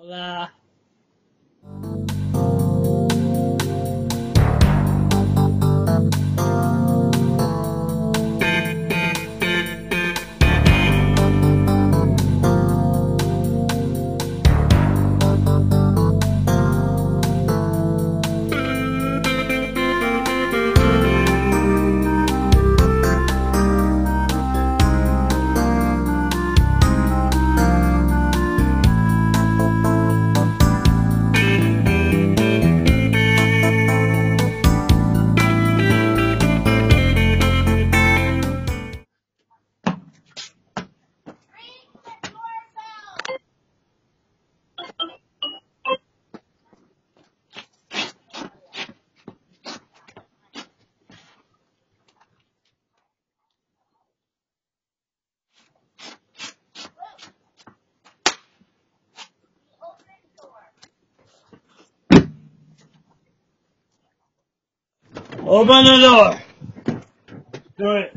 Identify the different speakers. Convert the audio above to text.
Speaker 1: Hola. Open the door. Do it.